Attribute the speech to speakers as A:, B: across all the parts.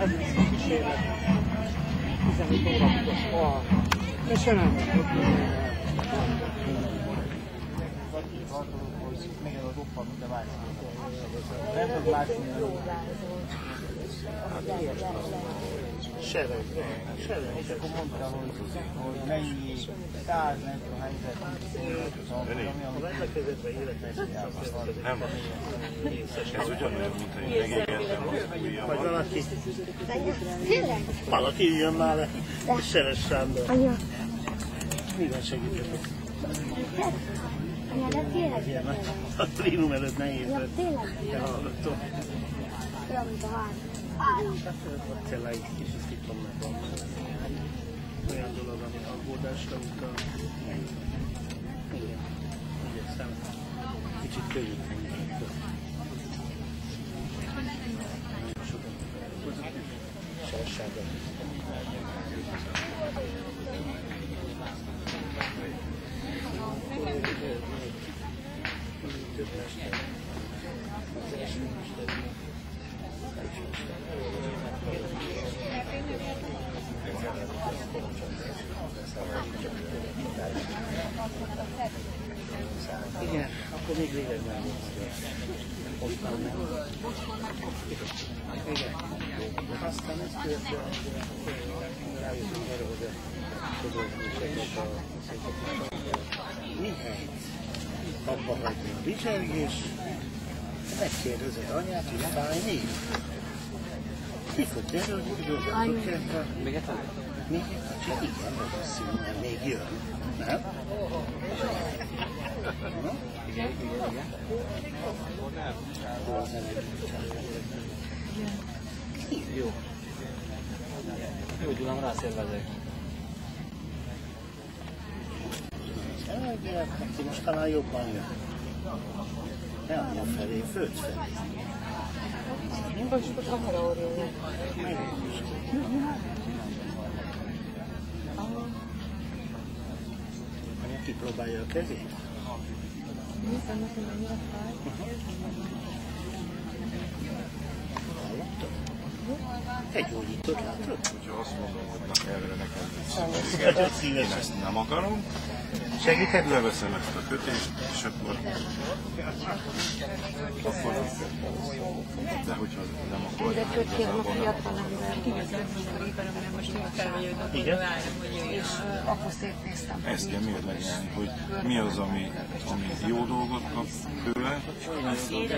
A: Ez lesz a kísérlet. 15 órapos hal. Köszönöm.
B: Még az oppa, mint a másik. Nem tud másik.
A: Sereg. Sereg.
B: És akkor mondta, hogy, hogy mennyi száz, nem tudom, hány ezer, ami
A: A rendelkezetben életmegszokás
C: Nem. Ez ugyanolyan, mint hogy megégettem az ujjamat.
A: Vagy valaki, valaki jön már le, és Seres Sándor.
D: Anya,
A: Minden segítetek.
D: Anya, de tényleg,
A: a trinum előtt nehéz
D: ja,
A: lett.
D: tényleg,
A: Te hallgatom.
D: olyan, mint a ház.
A: Tényleg egy kicsit tippom meg van. Olyan dolog, ami aggódásra utal. Igen. Igyekszem kicsit könnyíteni. Seres Sándor. Igen, akkor még lélegben volt. Aztán nem. Igen. Aztán ez történt, rájöttünk arra, hogy a közösségek a mihelyt abba hagyni a bizsergés, megkérdezed anyát, hogy fáj még? Ki fog derülni, hogy dolgozunk kell? Még egy Még egy kicsit, igen, de beszélünk, mert még jön. Nem? Igen, igen, igen. Jó.
B: Jó, tudom, rászervezek.
A: De neki most talán jobban jön. Nem a felé, föld felé. Anya kipróbálja a kezét? Hallottad? Egy gyógyítót látod?
C: Hogyha azt mondom, hogy erre nekem
A: szívesen.
C: nem akarom,
A: Segítek?
C: leveszem ezt a kötést, és akkor, akkor de hogyha nem akarja,
D: De csak kérem a
C: igazából nem
D: fiatal ember.
A: Igen?
D: És akkor szétnéztem.
C: Ezt kell mérlegelni, hogy mi az, ami, ami jó dolgot kap tőle,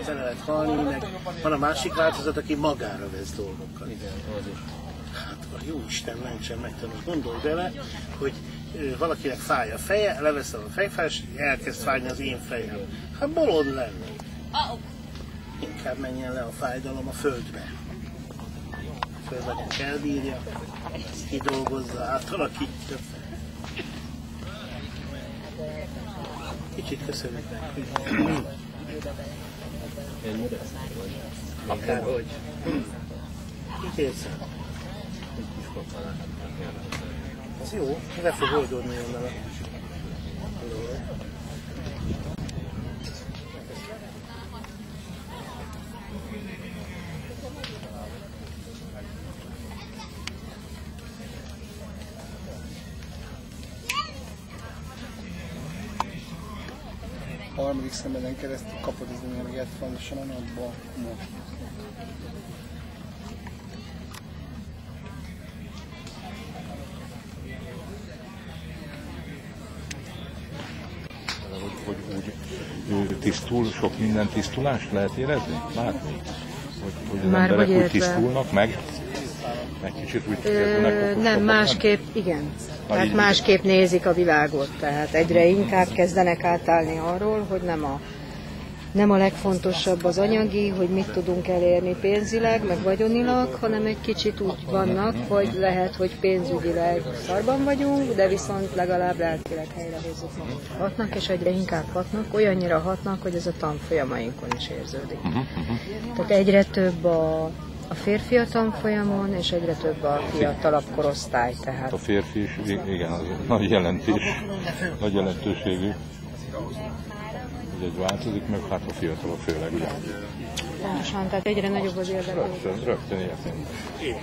A: bele lehet halni, meg van a másik változat, aki magára vesz dolgokat. Hát a jó Isten mentsen meg, most gondolj bele, hogy valakinek fáj a feje, leveszem a fejfájás, elkezd fájni az én fejem. Hát bolond lennék. Inkább menjen le a fájdalom a földbe. A föld anyag elbírja, kidolgozza, átalakítja. Kicsit köszönjük neki. Akárhogy. Mit érzed? Ez jó, le fog oldódni onnan
E: harmadik szemeden keresztül kapod az energiát fontosan a napból.
F: Tisztul, sok minden tisztulást lehet érezni, látni? Hogy, hogy az
G: Már
F: emberek úgy tisztulnak meg, egy kicsit úgy
G: Ö, nem, másképp, igen. Tehát
F: így-
G: másképp nézik a világot, tehát egyre inkább kezdenek átállni arról, hogy nem a, nem a legfontosabb az anyagi, hogy mit tudunk elérni pénzileg, meg vagyonilag, hanem egy kicsit úgy vannak, hogy lehet, hogy pénzügyileg szarban vagyunk, de viszont legalább lelkileg helyrehozzuk magunkat. Hatnak, és egyre inkább hatnak, olyannyira hatnak, hogy ez a tanfolyamainkon is érződik. Tehát egyre több a, a férfi a tanfolyamon, és egyre több a fiatalabb korosztály. Tehát
F: A férfi is, igen, az nagy jelentés, nagy jelentőségű. Ez változik, meg hát a fiatalok főleg, ugye.
G: Pontosan, tehát egyre nagyobb az érdeklődés.
F: Rögtön, rögtön.
G: Igen.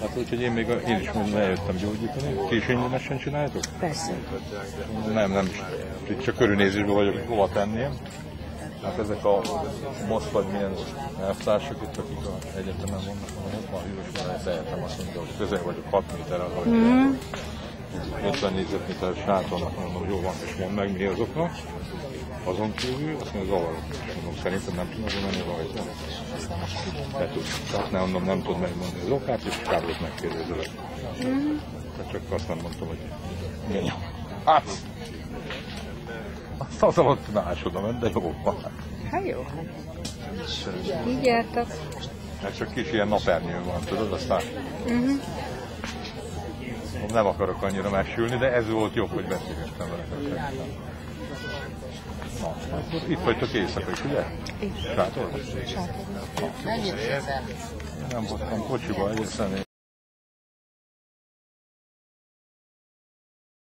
F: Hát úgyhogy én még, a, én is mondom, eljöttem gyógyítani. Késénylenesen csináltok?
G: Persze.
F: Nem, nem. Itt csak körülnézésben vagyok, hova tenném. Hát ezek a most vagy milyen elvtársak itt, akik az egyetemen vannak, van hűvös, az egyetem azt mondja, hogy közel vagyok 6 méterrel, hogy mm. 50 négyzetméter sátornak mondom, jó van, és mondd meg, mi az oka. Azon kívül, azt mondja, zavarok. Mondom, szerintem nem tudod menni rajta. Te tudsz. Tehát nem mondom, nem tud megmondani az okát, és kb. megkérdezelek. Mm. Tehát csak azt nem mondtam, hogy mi. Hát, azt az alatt másodom, ment, de jó van.
G: Hát jó, hát. Így jártak.
F: Mert csak kis ilyen napernyő van, tudod, aztán uh-huh. Nem akarok annyira megsülni, de ez volt jobb, hogy beszélgettem vele. Na, akkor itt vagytok éjszaka is, ugye? Sátor?
G: Sátor.
F: Nem voltam kocsiba egészen.